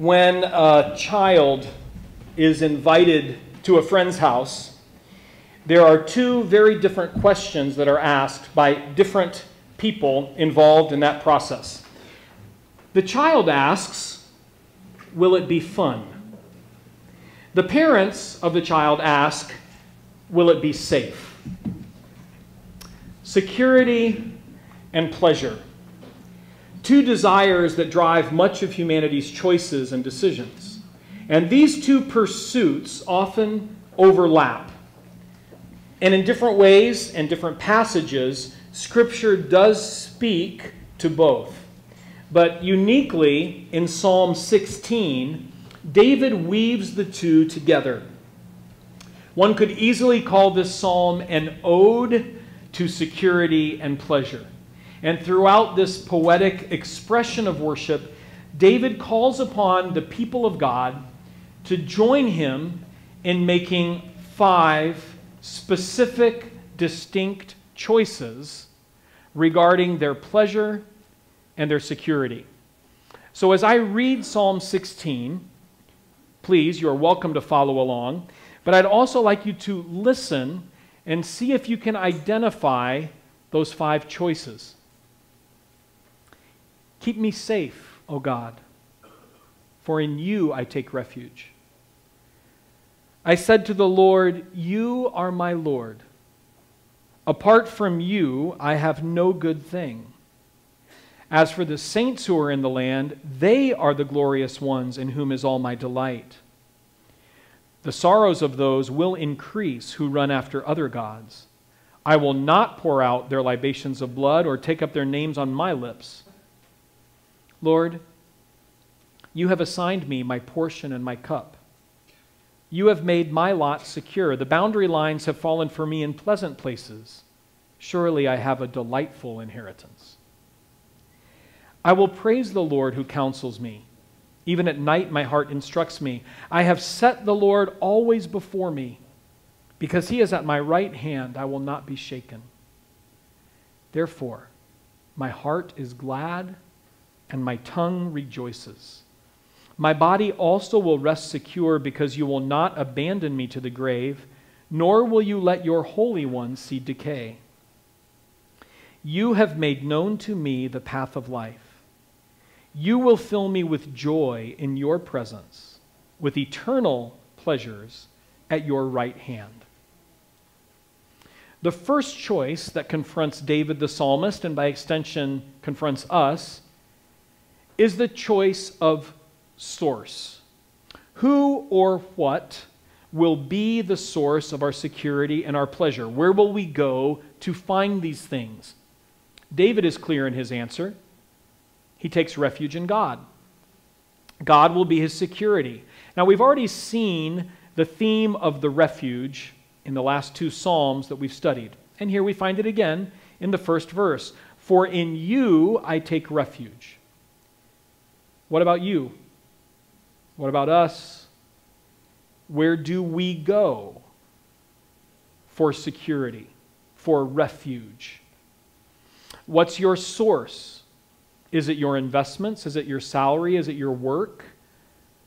when a child is invited to a friend's house, there are two very different questions that are asked by different people involved in that process. The child asks, Will it be fun? The parents of the child ask, Will it be safe? Security and pleasure. Two desires that drive much of humanity's choices and decisions. And these two pursuits often overlap. And in different ways and different passages, Scripture does speak to both. But uniquely, in Psalm 16, David weaves the two together. One could easily call this psalm an ode to security and pleasure. And throughout this poetic expression of worship, David calls upon the people of God to join him in making five specific, distinct choices regarding their pleasure and their security. So as I read Psalm 16, please, you're welcome to follow along, but I'd also like you to listen and see if you can identify those five choices. Keep me safe, O God, for in you I take refuge. I said to the Lord, You are my Lord. Apart from you, I have no good thing. As for the saints who are in the land, they are the glorious ones in whom is all my delight. The sorrows of those will increase who run after other gods. I will not pour out their libations of blood or take up their names on my lips. Lord, you have assigned me my portion and my cup. You have made my lot secure. The boundary lines have fallen for me in pleasant places. Surely I have a delightful inheritance. I will praise the Lord who counsels me. Even at night, my heart instructs me. I have set the Lord always before me. Because he is at my right hand, I will not be shaken. Therefore, my heart is glad and my tongue rejoices. My body also will rest secure because you will not abandon me to the grave, nor will you let your Holy One see decay. You have made known to me the path of life. You will fill me with joy in your presence, with eternal pleasures at your right hand. The first choice that confronts David the psalmist, and by extension confronts us, is the choice of source. Who or what will be the source of our security and our pleasure? Where will we go to find these things? David is clear in his answer. He takes refuge in God. God will be his security. Now, we've already seen the theme of the refuge in the last two Psalms that we've studied. And here we find it again in the first verse For in you I take refuge. What about you? What about us? Where do we go for security, for refuge? What's your source? Is it your investments? Is it your salary? Is it your work?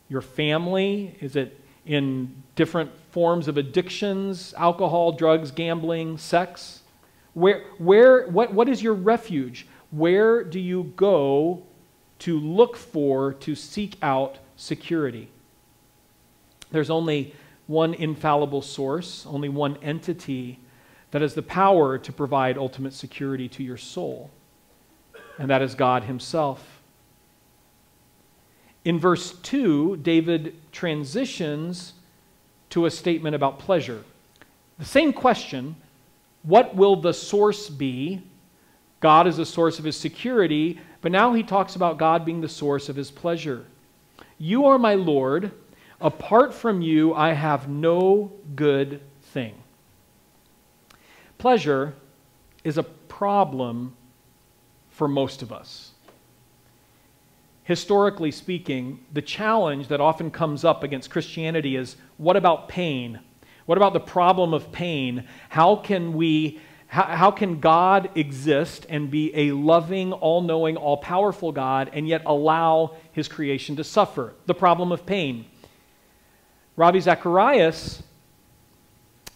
Your family? Is it in different forms of addictions, alcohol, drugs, gambling, sex? Where, where, what, what is your refuge? Where do you go to look for, to seek out security? There's only one infallible source, only one entity that has the power to provide ultimate security to your soul and that is God Himself. In verse 2, David transitions to a statement about pleasure. The same question what will the source be? God is the source of his security, but now he talks about God being the source of his pleasure. You are my Lord. Apart from you, I have no good thing. Pleasure is a problem for most of us. Historically speaking, the challenge that often comes up against Christianity is what about pain? What about the problem of pain? How can we How, how can God exist and be a loving, all knowing, all powerful God and yet allow his creation to suffer? The problem of pain. Ravi Zacharias,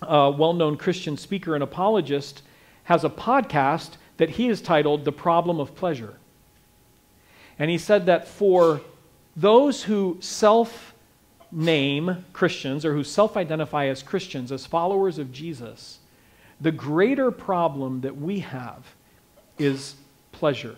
a well known Christian speaker and apologist, has a podcast that he has titled The Problem of Pleasure. And he said that for those who self name Christians or who self identify as Christians, as followers of Jesus, the greater problem that we have is pleasure.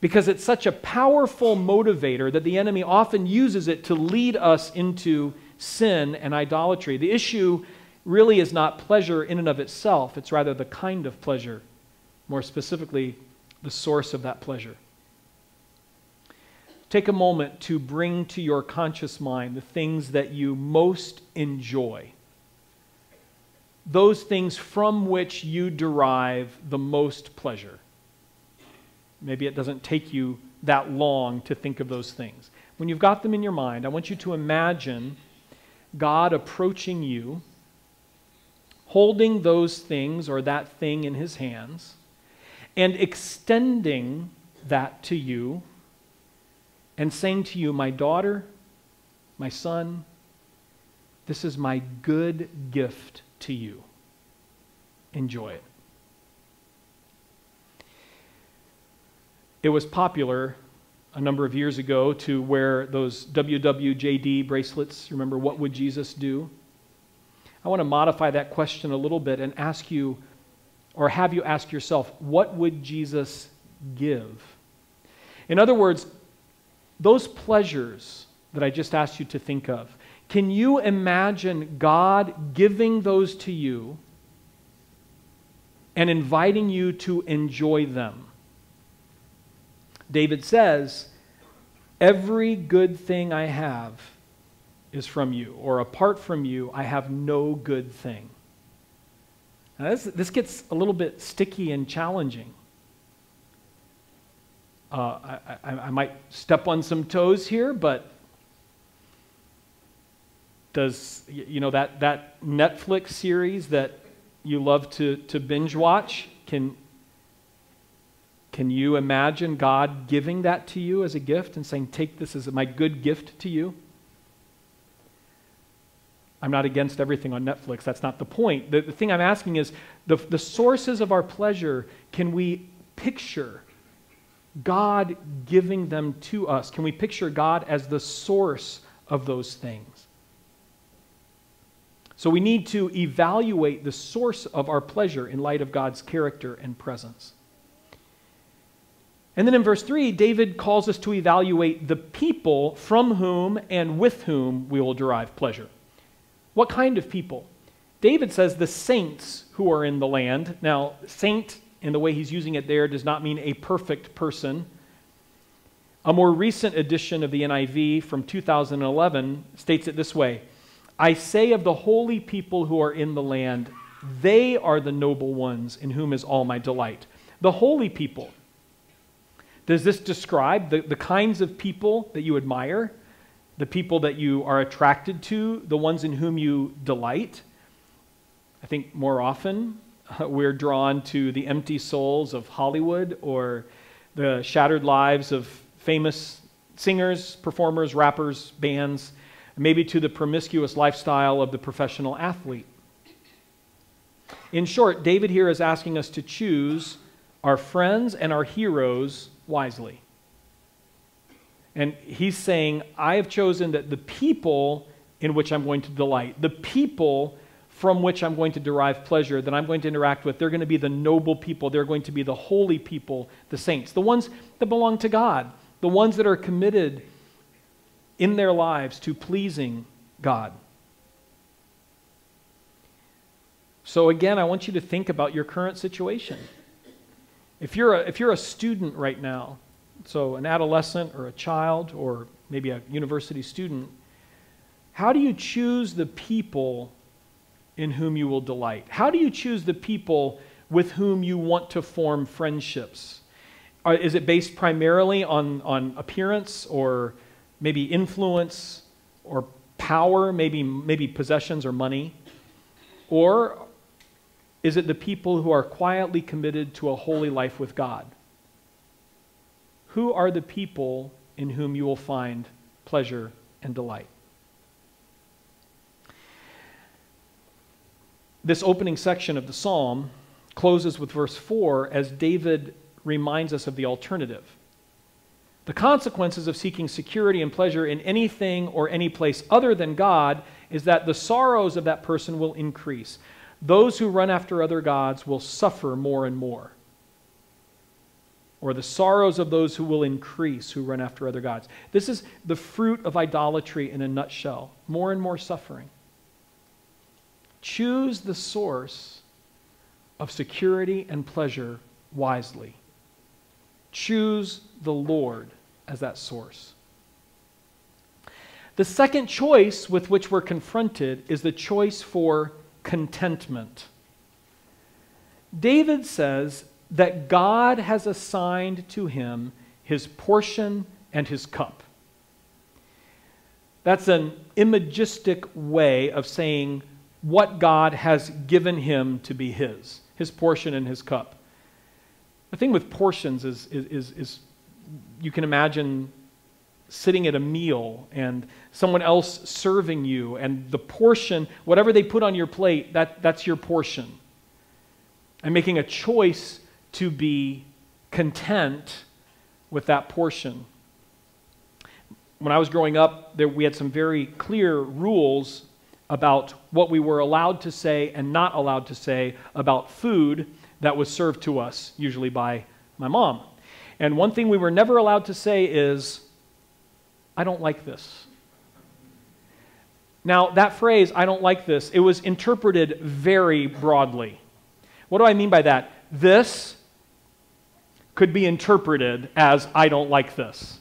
Because it's such a powerful motivator that the enemy often uses it to lead us into sin and idolatry. The issue really is not pleasure in and of itself, it's rather the kind of pleasure, more specifically, the source of that pleasure. Take a moment to bring to your conscious mind the things that you most enjoy those things from which you derive the most pleasure. Maybe it doesn't take you that long to think of those things. When you've got them in your mind, I want you to imagine God approaching you, holding those things or that thing in his hands, and extending that to you, and saying to you, My daughter, my son, this is my good gift to you. Enjoy it. It was popular a number of years ago to wear those WWJD bracelets. Remember, what would Jesus do? I want to modify that question a little bit and ask you, or have you ask yourself, what would Jesus give? In other words, those pleasures that I just asked you to think of, can you imagine God giving those to you and inviting you to enjoy them? David says, Every good thing I have is from you, or apart from you, I have no good thing. Now, this, this gets a little bit sticky and challenging. Uh, I, I, I might step on some toes here, but does you know that that Netflix series that you love to, to binge watch? Can can you imagine God giving that to you as a gift and saying, Take this as my good gift to you? I'm not against everything on Netflix. That's not the point. The, the thing I'm asking is the, the sources of our pleasure, can we picture God giving them to us? Can we picture God as the source of those things? So we need to evaluate the source of our pleasure in light of God's character and presence. And then in verse 3, David calls us to evaluate the people from whom and with whom we will derive pleasure. What kind of people? David says the saints who are in the land. Now, saint, in the way he's using it there, does not mean a perfect person. A more recent edition of the NIV from 2011 states it this way I say of the holy people who are in the land, they are the noble ones in whom is all my delight. The holy people. Does this describe the, the kinds of people that you admire, the people that you are attracted to, the ones in whom you delight? I think more often uh, we're drawn to the empty souls of Hollywood or the shattered lives of famous singers, performers, rappers, bands maybe to the promiscuous lifestyle of the professional athlete. In short, David here is asking us to choose our friends and our heroes wisely. And he's saying, I have chosen that the people in which I'm going to delight, the people from which I'm going to derive pleasure, that I'm going to interact with, they're going to be the noble people. They're going to be the holy people, the saints, the ones that belong to God, the ones that are committed in their lives to pleasing God. So, again, I want you to think about your current situation. If you're a, if you're a student right now, so an adolescent or a child or maybe a university student, how do you choose the people in whom you will delight? How do you choose the people with whom you want to form friendships? Uh, is it based primarily on, on appearance or maybe influence or power, maybe, maybe possessions or money? Or is it the people who are quietly committed to a holy life with God? Who are the people in whom you will find pleasure and delight? This opening section of the psalm closes with verse 4 as David reminds us of the alternative. The consequences of seeking security and pleasure in anything or any place other than God is that the sorrows of that person will increase. Those who run after other gods will suffer more and more. Or the sorrows of those who will increase who run after other gods. This is the fruit of idolatry in a nutshell more and more suffering. Choose the source of security and pleasure wisely. Choose the Lord as that source. The second choice with which we're confronted is the choice for contentment. David says that God has assigned to him his portion and his cup. That's an imagistic way of saying what God has given him to be his, his portion and his cup. The thing with portions is, is, is, is you can imagine sitting at a meal and someone else serving you, and the portion, whatever they put on your plate, that, that's your portion. And making a choice to be content with that portion. When I was growing up, there, we had some very clear rules about what we were allowed to say and not allowed to say about food that was served to us, usually by my mom. And one thing we were never allowed to say is, I don't like this. Now, that phrase, I don't like this, it was interpreted very broadly. What do I mean by that? This could be interpreted as, I don't like this.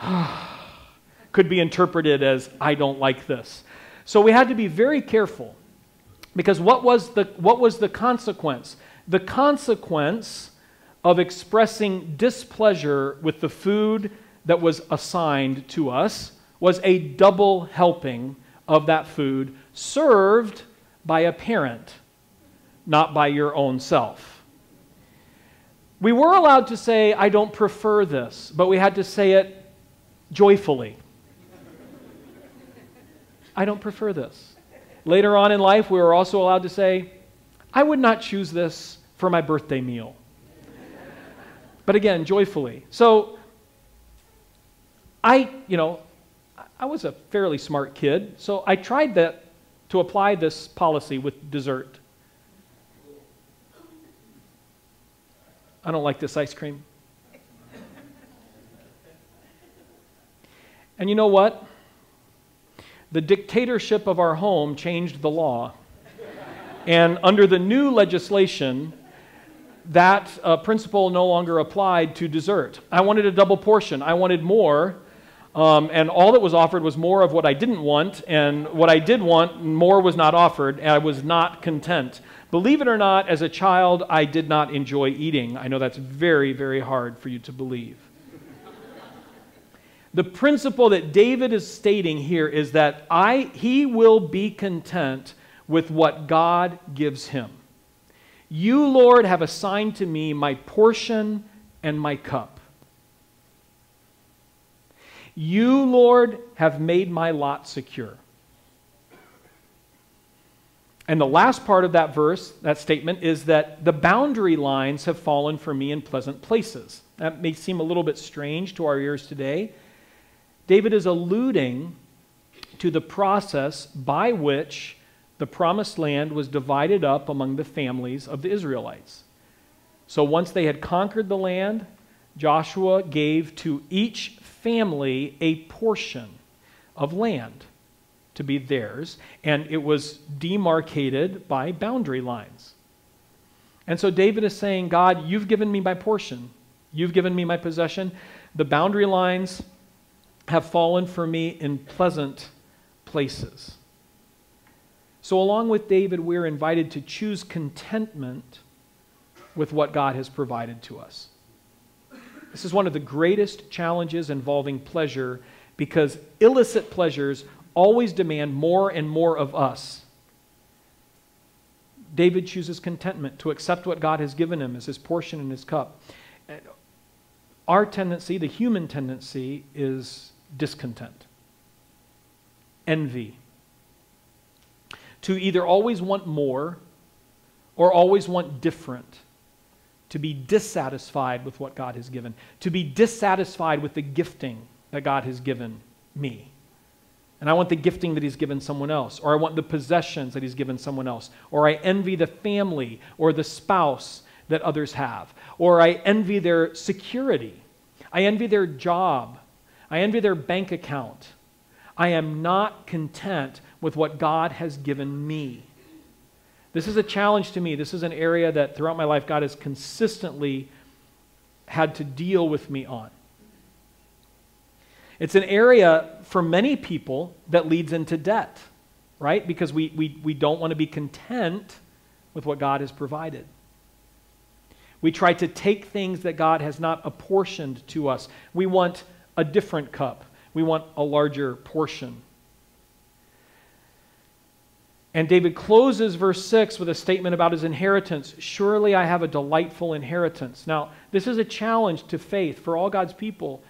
could be interpreted as, I don't like this. So we had to be very careful because what was the, what was the consequence? The consequence of expressing displeasure with the food that was assigned to us was a double helping of that food served by a parent, not by your own self. We were allowed to say, I don't prefer this, but we had to say it joyfully. I don't prefer this. Later on in life, we were also allowed to say, I would not choose this for my birthday meal. but again, joyfully. So, I, you know, I was a fairly smart kid, so I tried that to apply this policy with dessert. I don't like this ice cream. And you know what? the dictatorship of our home changed the law. And under the new legislation, that uh, principle no longer applied to dessert. I wanted a double portion. I wanted more. Um, and all that was offered was more of what I didn't want, and what I did want, more was not offered, and I was not content. Believe it or not, as a child, I did not enjoy eating. I know that's very, very hard for you to believe. The principle that David is stating here is that I, he will be content with what God gives him. You, Lord, have assigned to me my portion and my cup. You, Lord, have made my lot secure. And the last part of that verse, that statement, is that the boundary lines have fallen for me in pleasant places. That may seem a little bit strange to our ears today. David is alluding to the process by which the promised land was divided up among the families of the Israelites. So once they had conquered the land, Joshua gave to each family a portion of land to be theirs, and it was demarcated by boundary lines. And so David is saying, God, you've given me my portion, you've given me my possession. The boundary lines have fallen for me in pleasant places. So, along with David, we're invited to choose contentment with what God has provided to us. This is one of the greatest challenges involving pleasure because illicit pleasures always demand more and more of us. David chooses contentment to accept what God has given him as his portion and his cup. Our tendency, the human tendency, is discontent, envy, to either always want more or always want different, to be dissatisfied with what God has given, to be dissatisfied with the gifting that God has given me. And I want the gifting that He's given someone else, or I want the possessions that He's given someone else, or I envy the family or the spouse that others have, or I envy their security, I envy their job, I envy their bank account. I am not content with what God has given me. This is a challenge to me. This is an area that throughout my life God has consistently had to deal with me on. It's an area for many people that leads into debt, right? Because we, we, we don't want to be content with what God has provided. We try to take things that God has not apportioned to us. We want a different cup, we want a larger portion. And David closes verse 6 with a statement about his inheritance. Surely I have a delightful inheritance. Now, this is a challenge to faith for all God's people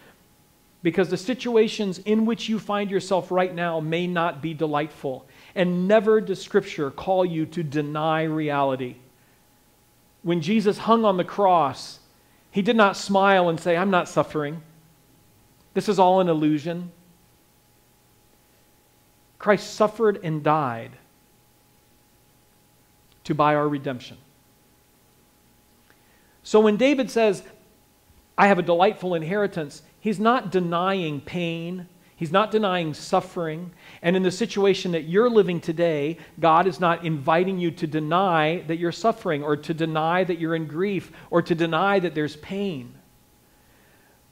because the situations in which you find yourself right now may not be delightful. And never does Scripture call you to deny reality. When Jesus hung on the cross, he did not smile and say, I'm not suffering. This is all an illusion. Christ suffered and died to buy our redemption. So when David says, I have a delightful inheritance, he's not denying pain. He's not denying suffering. And in the situation that you're living today, God is not inviting you to deny that you're suffering or to deny that you're in grief or to deny that there's pain.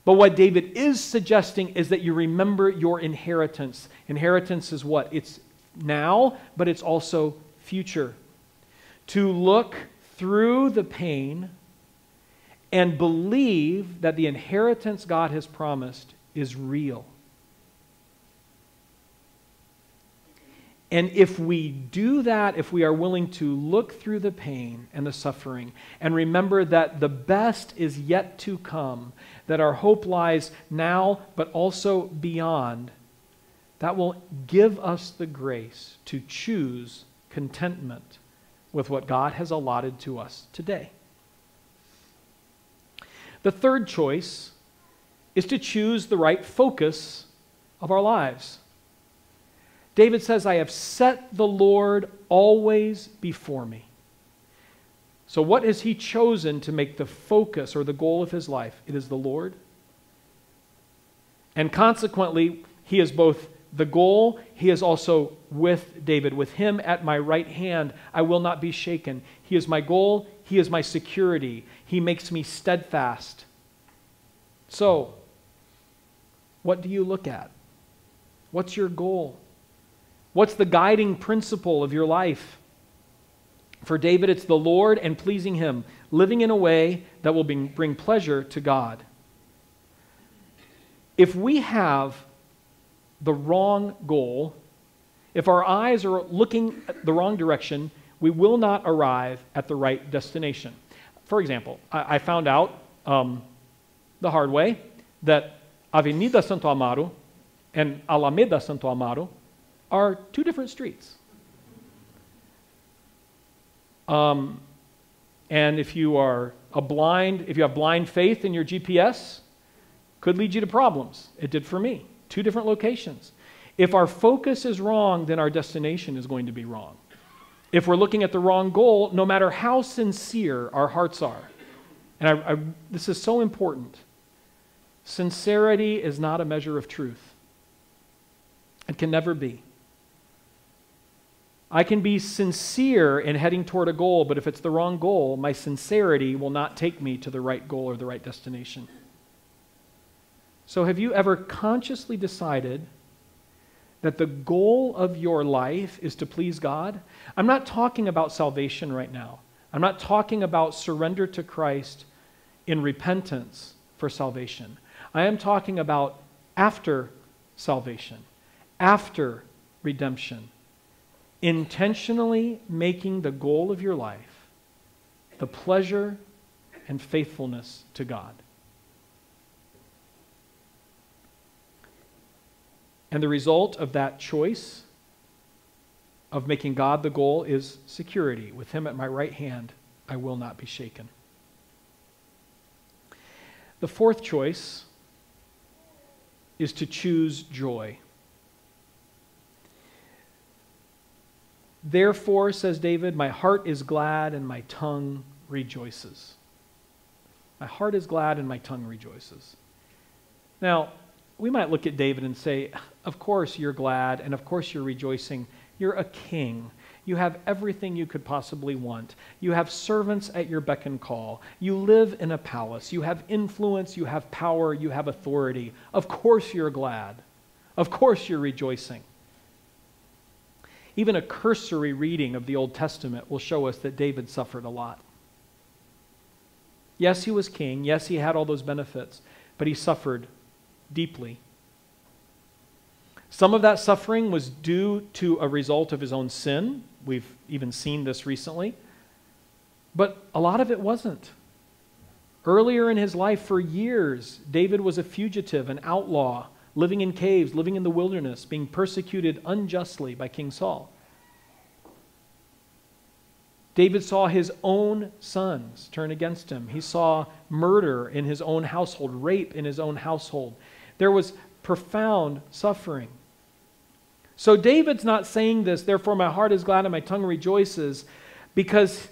But what David is suggesting is that you remember your inheritance. Inheritance is what? It's now, but it's also future to look through the pain and believe that the inheritance God has promised is real. And if we do that, if we are willing to look through the pain and the suffering and remember that the best is yet to come, that our hope lies now but also beyond, that will give us the grace to choose contentment with what God has allotted to us today. The third choice is to choose the right focus of our lives. David says, I have set the Lord always before me. So, what has he chosen to make the focus or the goal of his life? It is the Lord. And consequently, he is both the goal, he is also with David. With him at my right hand, I will not be shaken. He is my goal, he is my security. He makes me steadfast. So, what do you look at? What's your goal? What's the guiding principle of your life? For David, it's the Lord and pleasing him, living in a way that will bring pleasure to God. If we have the wrong goal, if our eyes are looking the wrong direction, we will not arrive at the right destination. For example, I, I found out um, the hard way that Avenida Santo Amaro and Alameda Santo Amaro are two different streets. Um, and if you are a blind, if you have blind faith in your GPS, could lead you to problems. It did for me. Two different locations. If our focus is wrong, then our destination is going to be wrong. If we're looking at the wrong goal, no matter how sincere our hearts are, and I, I, this is so important, sincerity is not a measure of truth. It can never be. I can be sincere in heading toward a goal, but if it's the wrong goal, my sincerity will not take me to the right goal or the right destination. So, have you ever consciously decided that the goal of your life is to please God? I'm not talking about salvation right now. I'm not talking about surrender to Christ in repentance for salvation. I am talking about after salvation, after redemption, intentionally making the goal of your life the pleasure and faithfulness to God. And the result of that choice of making God the goal is security. With Him at my right hand, I will not be shaken. The fourth choice is to choose joy. Therefore, says David, my heart is glad and my tongue rejoices. My heart is glad and my tongue rejoices. Now, we might look at David and say, Of course you're glad and of course you're rejoicing. You're a king. You have everything you could possibly want. You have servants at your beck and call. You live in a palace. You have influence. You have power. You have authority. Of course you're glad. Of course you're rejoicing. Even a cursory reading of the Old Testament will show us that David suffered a lot. Yes, he was king. Yes, he had all those benefits, but he suffered deeply. Some of that suffering was due to a result of his own sin. We've even seen this recently. But a lot of it wasn't. Earlier in his life, for years, David was a fugitive, an outlaw living in caves, living in the wilderness, being persecuted unjustly by King Saul. David saw his own sons turn against him. He saw murder in his own household, rape in his own household. There was profound suffering. So David's not saying this, therefore my heart is glad and my tongue rejoices, because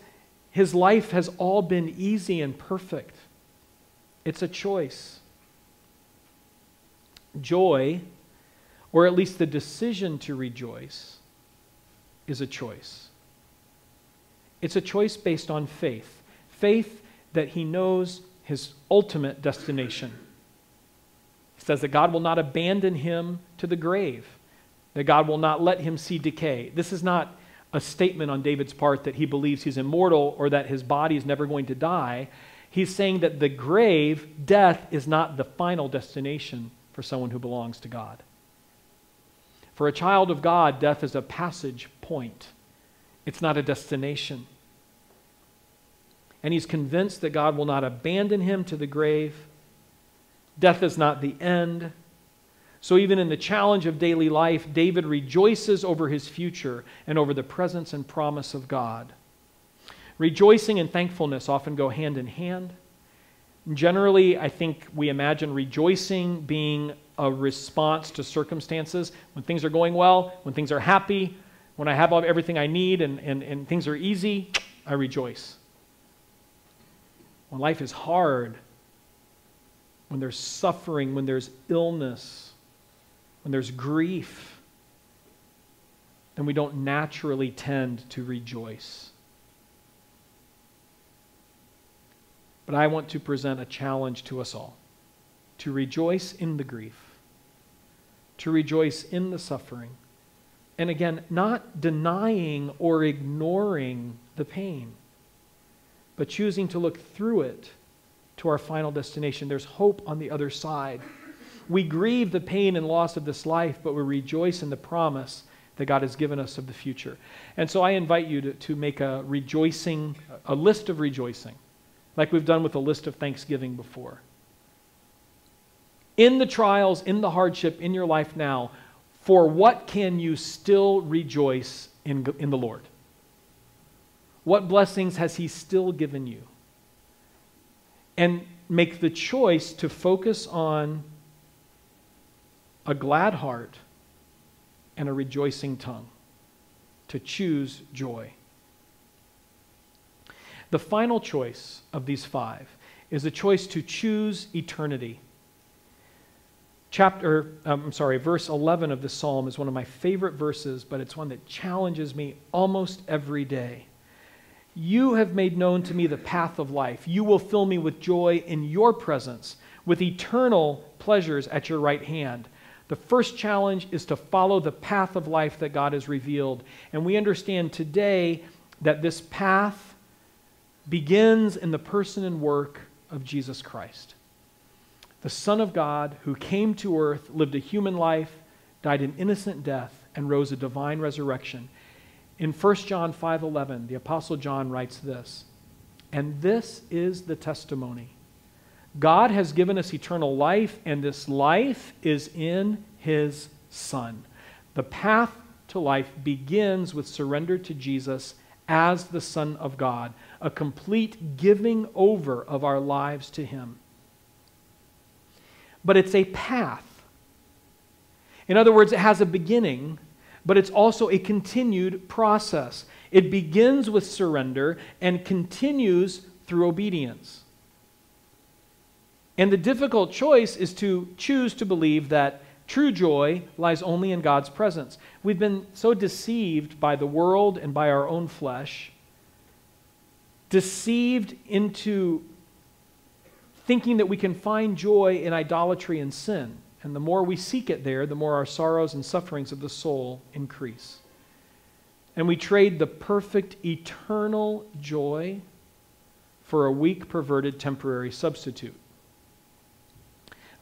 his life has all been easy and perfect. It's a choice joy, or at least the decision to rejoice, is a choice. It's a choice based on faith faith that he knows his ultimate destination. He says that God will not abandon him to the grave, that God will not let him see decay. This is not a statement on David's part that he believes he's immortal or that his body is never going to die. He's saying that the grave, death, is not the final destination for someone who belongs to God. For a child of God, death is a passage point, it's not a destination. And he's convinced that God will not abandon him to the grave. Death is not the end. So, even in the challenge of daily life, David rejoices over his future and over the presence and promise of God. Rejoicing and thankfulness often go hand in hand. Generally, I think we imagine rejoicing being a response to circumstances. When things are going well, when things are happy, when I have everything I need and, and, and things are easy, I rejoice. When life is hard, when there's suffering, when there's illness, when there's grief, then we don't naturally tend to rejoice. But I want to present a challenge to us all to rejoice in the grief, to rejoice in the suffering, and again, not denying or ignoring the pain, but choosing to look through it to our final destination. There's hope on the other side. We grieve the pain and loss of this life, but we rejoice in the promise that God has given us of the future. And so I invite you to, to make a rejoicing, a list of rejoicing like we've done with a list of thanksgiving before. In the trials, in the hardship in your life now, for what can you still rejoice in, in the Lord? What blessings has He still given you? And make the choice to focus on a glad heart and a rejoicing tongue, to choose joy. The final choice of these five is the choice to choose eternity. Chapter, um, I'm sorry, verse 11 of the psalm is one of my favorite verses, but it's one that challenges me almost every day. You have made known to me the path of life. You will fill me with joy in your presence, with eternal pleasures at your right hand. The first challenge is to follow the path of life that God has revealed. And we understand today that this path begins in the person and work of Jesus Christ. The Son of God who came to earth, lived a human life, died an innocent death, and rose a divine resurrection. In 1 John 5:11, the apostle John writes this, "And this is the testimony. God has given us eternal life, and this life is in his Son." The path to life begins with surrender to Jesus as the Son of God, a complete giving over of our lives to him. But it's a path. In other words, it has a beginning but it's also a continued process. It begins with surrender and continues through obedience. And the difficult choice is to choose to believe that true joy lies only in God's presence. We've been so deceived by the world and by our own flesh, deceived into thinking that we can find joy in idolatry and sin. And the more we seek it there, the more our sorrows and sufferings of the soul increase. And we trade the perfect eternal joy for a weak, perverted, temporary substitute.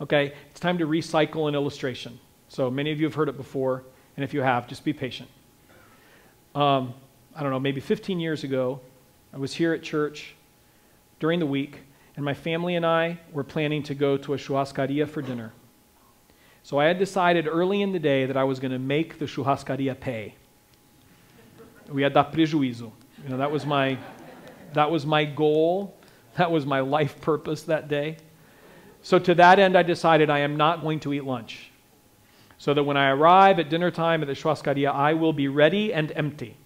Okay, it's time to recycle an illustration. So many of you have heard it before, and if you have, just be patient. Um, I don't know, maybe 15 years ago, I was here at church during the week, and my family and I were planning to go to a churrascaria for dinner. So I had decided early in the day that I was going to make the churrascaria pay. We had that prejuízo. You know, that was my, that was my goal. That was my life purpose that day. So to that end, I decided I am not going to eat lunch. So that when I arrive at dinner time at the churrascaria, I will be ready and empty.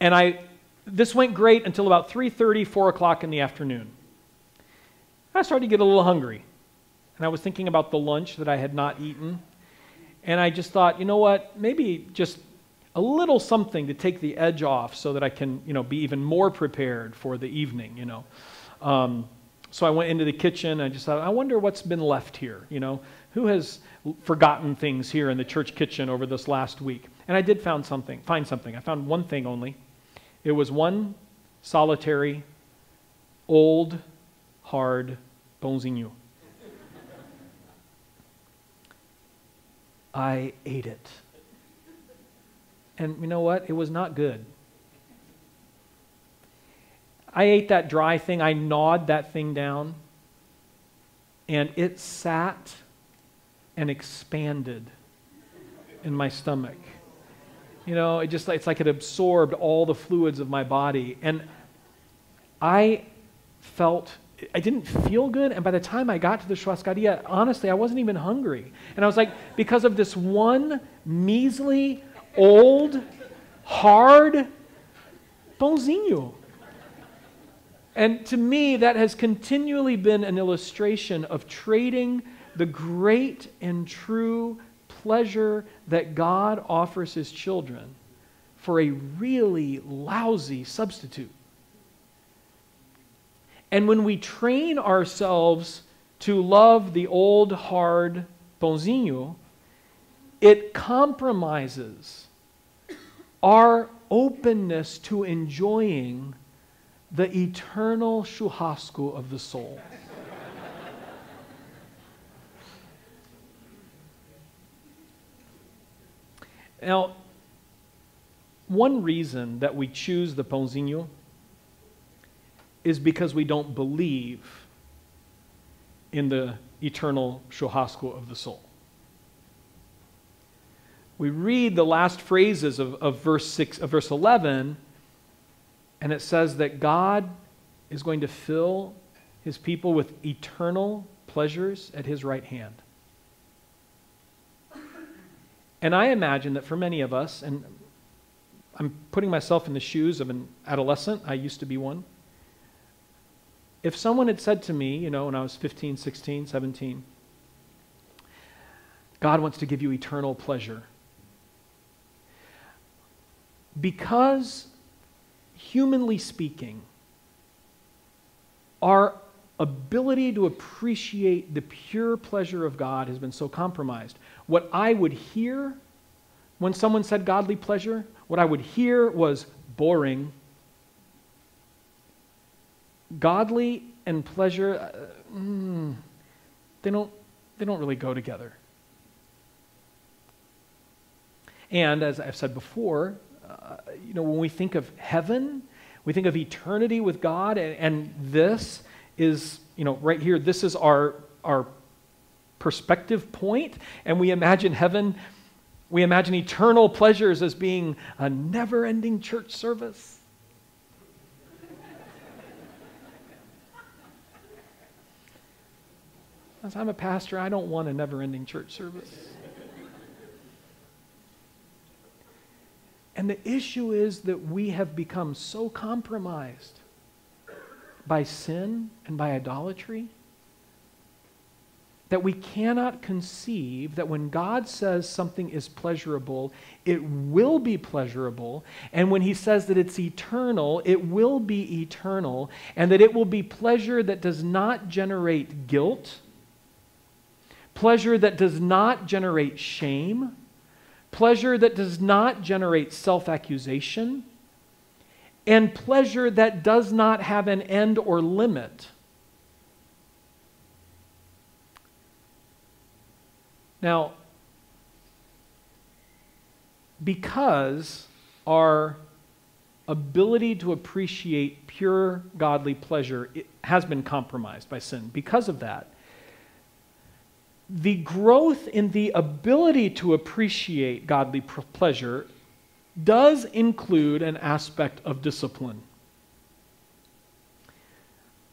And I, this went great until about 3.30, 4 o'clock in the afternoon. I started to get a little hungry and I was thinking about the lunch that I had not eaten. And I just thought, you know what, maybe just a little something to take the edge off so that I can, you know, be even more prepared for the evening, you know. Um, so I went into the kitchen I just thought, I wonder what's been left here, you know. Who has forgotten things here in the church kitchen over this last week? And I did found something, find something. I found one thing only. It was one solitary, old, hard pãozinho. I ate it. And you know what? It was not good. I ate that dry thing, I gnawed that thing down, and it sat and expanded in my stomach. You know, it just it's like it absorbed all the fluids of my body. And I felt I didn't feel good. And by the time I got to the churrascaria, honestly, I wasn't even hungry. And I was like, because of this one measly, old, hard pãozinho. And to me, that has continually been an illustration of trading the great and true pleasure that God offers his children for a really lousy substitute. And when we train ourselves to love the old, hard pãozinho, it compromises our openness to enjoying the eternal churrasco of the soul. now, one reason that we choose the pãozinho is because we don't believe in the eternal churrasco of the soul. We read the last phrases of, of, verse, six, of verse 11, and it says that God is going to fill his people with eternal pleasures at his right hand. And I imagine that for many of us, and I'm putting myself in the shoes of an adolescent, I used to be one if someone had said to me, you know, when I was 15, 16, 17, God wants to give you eternal pleasure. Because, humanly speaking, our ability to appreciate the pure pleasure of God has been so compromised. What I would hear when someone said godly pleasure, what I would hear was boring godly and pleasure, uh, mm, they, don't, they don't really go together. And as I've said before, uh, you know, when we think of heaven, we think of eternity with God, and, and this is, you know, right here, this is our, our perspective point, and we imagine heaven, we imagine eternal pleasures as being a never ending church service. I'm a pastor, I don't want a never ending church service. And the issue is that we have become so compromised by sin and by idolatry that we cannot conceive that when God says something is pleasurable, it will be pleasurable. And when He says that it's eternal, it will be eternal. And that it will be pleasure that does not generate guilt, pleasure that does not generate shame pleasure that does not generate self accusation, and pleasure that does not have an end or limit. Now, because our ability to appreciate pure godly pleasure has been compromised by sin, because of that, the growth in the ability to appreciate godly pleasure does include an aspect of discipline.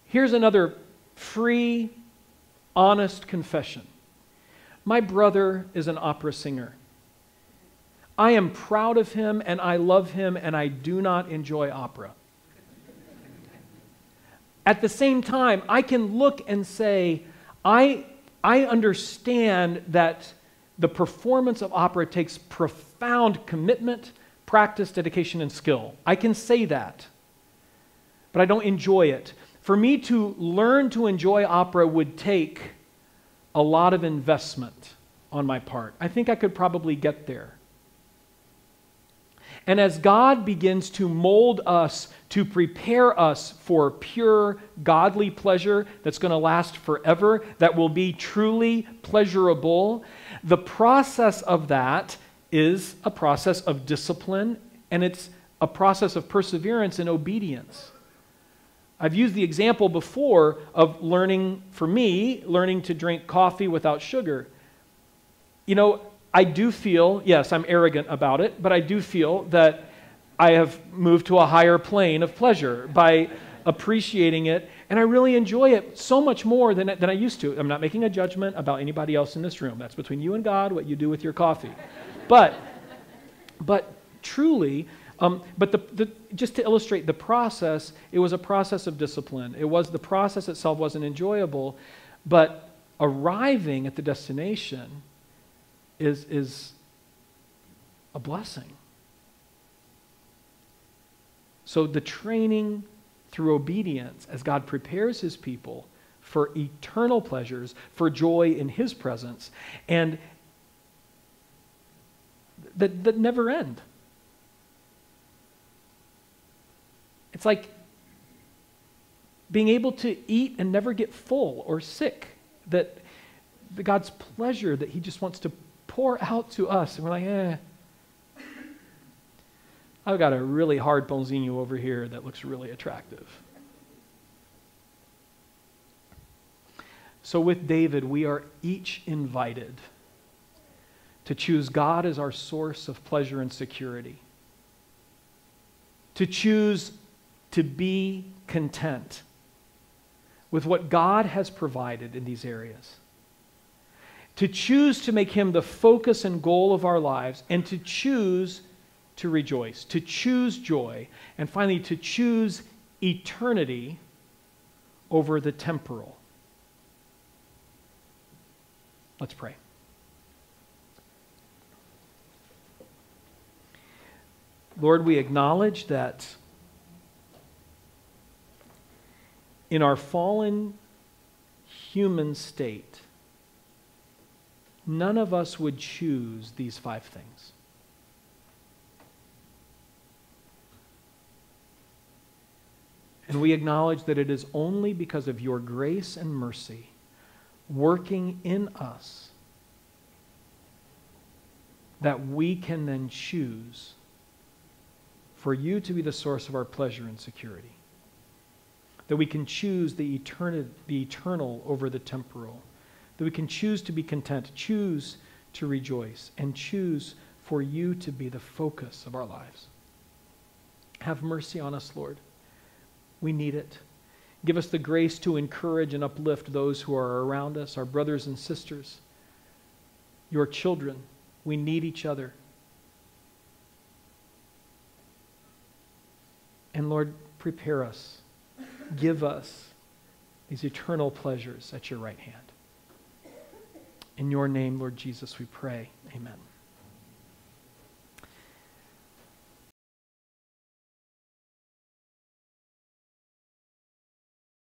Here's another free, honest confession. My brother is an opera singer. I am proud of him and I love him and I do not enjoy opera. At the same time, I can look and say, I I understand that the performance of opera takes profound commitment, practice, dedication, and skill. I can say that, but I don't enjoy it. For me to learn to enjoy opera would take a lot of investment on my part. I think I could probably get there. And as God begins to mold us to prepare us for pure, godly pleasure that's going to last forever, that will be truly pleasurable, the process of that is a process of discipline and it's a process of perseverance and obedience. I've used the example before of learning, for me, learning to drink coffee without sugar. You know, I do feel, yes, I'm arrogant about it, but I do feel that I have moved to a higher plane of pleasure by appreciating it, and I really enjoy it so much more than, than I used to. I'm not making a judgment about anybody else in this room. That's between you and God, what you do with your coffee. But, but truly, um, but the, the, just to illustrate the process, it was a process of discipline. It was the process itself wasn't enjoyable, but arriving at the destination is, is a blessing. So the training through obedience as God prepares his people for eternal pleasures, for joy in his presence, and that, that never end. It's like being able to eat and never get full or sick. That God's pleasure that He just wants to pour out to us. And we're like, eh. I've got a really hard ponzinho over here that looks really attractive. So, with David, we are each invited to choose God as our source of pleasure and security, to choose to be content with what God has provided in these areas to choose to make him the focus and goal of our lives, and to choose to rejoice, to choose joy, and finally to choose eternity over the temporal. Let's pray. Lord, we acknowledge that in our fallen human state, none of us would choose these five things. And we acknowledge that it is only because of your grace and mercy working in us, that we can then choose for you to be the source of our pleasure and security. That we can choose the, eternal, the eternal over the temporal. That we can choose to be content, choose to rejoice, and choose for you to be the focus of our lives. Have mercy on us, Lord. We need it. Give us the grace to encourage and uplift those who are around us, our brothers and sisters, your children. We need each other. And Lord, prepare us. Give us these eternal pleasures at your right hand. In your name, Lord Jesus, we pray. Amen.